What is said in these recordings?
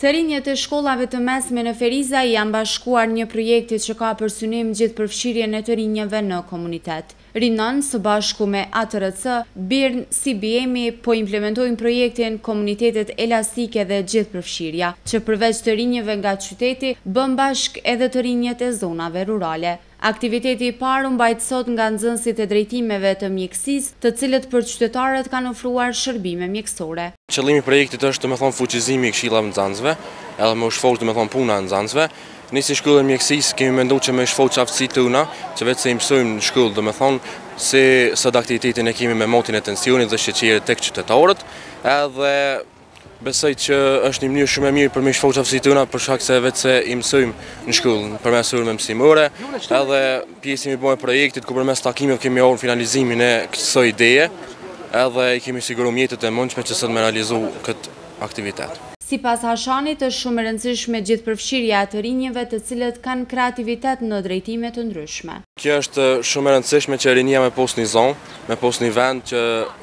Të rinjët e shkollave të mesme në Ferizaj i janë bashkuar një projekti që ka për synim gjithëpërfshirjen e të rinjëve në komunitet. Rinon, së bashku me ATRC, BIRN, CBM-i, po implementojnë projektin Komunitetet Elastike dhe Gjithëpërfshirja, që përveç të rinjëve nga qyteti, bën bashkë edhe të rinjët e zonave rurale. Aktiviteti i parë u mbajt sot nga nxënësit e drejtimeve të mjekësisë, të cilët për qytetarët kanë ofruar shërbime mjekësore. Qëllimi i projektit është domethënë fuqizimi i këshillave të nxënësve, edhe me u shfaqë domethënë puna e nxënësve. Ne si shkollë e mjekësisë kemi menduar që me i shfaqë aftësitë tona, që veçse i mësojmë në shkollë domethënë, se sot aktivitetin e kemi me matjen e tensionit dhe sheqerit tek qytetarët, edhe. Besoj që është një mënyrë shumë e mirë për me shfaqë aftësitë tona për shkak se veçse i mësojmë në shkollë përmes orëve mësimore, edhe pjesë i bëmë projektit ku përmes takimeve kemi ardhur në finalizimin e kësaj ideje, edhe i kemi siguruar mjetet e mundshme që sot me realizu këtë aktivitet. Sipas Hashanit, është shumë e rëndësishme gjithëpërfshirja e të rinjëve të cilët kanë kreativitet në drejtime të ndryshme. Kjo është shumë e rëndësishme që rinia me pas një zo me pas një vend që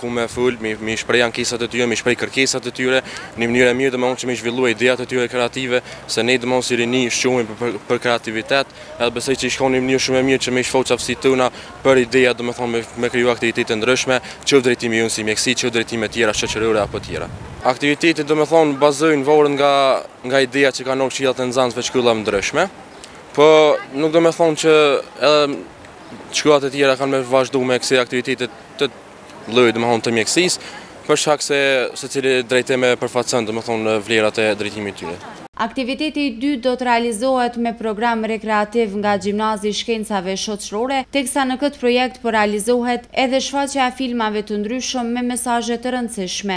ku me fol, me i, me i shpreh ankesat e tyre, me i shpreh kërkesat e tyre, një mënyrë e mirë domethënë që me i zhvillu idejat e tyre kreative, se ne domethënë si rini shquhemi për, për, për kreativitet, edhe besoj që është kanë një mënyrë shumë e mirë që me i shfaq aftësitë tona për idejat domethënë me, me kriju aktivitete të ndryshme, qoftë drejtimi jonë si mjekësi, qoftë drejtime tjera, shoqërore apo tjera. Aktivitetet domethënë bazohen, varen nga, nga ideja që kanë këshillat e nxënësve të shkollave të ndryshme, po nuk domethënë që edhe Shkollat e tjera kanë me vazhdu me kësi aktivitete të llojit, domethënë, të mjekësisë, për shkak se secili drejtim i përfaqëson, domethënë, vlerat e drejtimit tyre. Aktiviteti i dytë do të realizohet me program rekreativ nga Gjimnazi i Shkencave Shoqërore, teksa në këtë projekt po realizohet edhe shfaqja e filmave të ndryshëm me mesazhe të rëndësishme.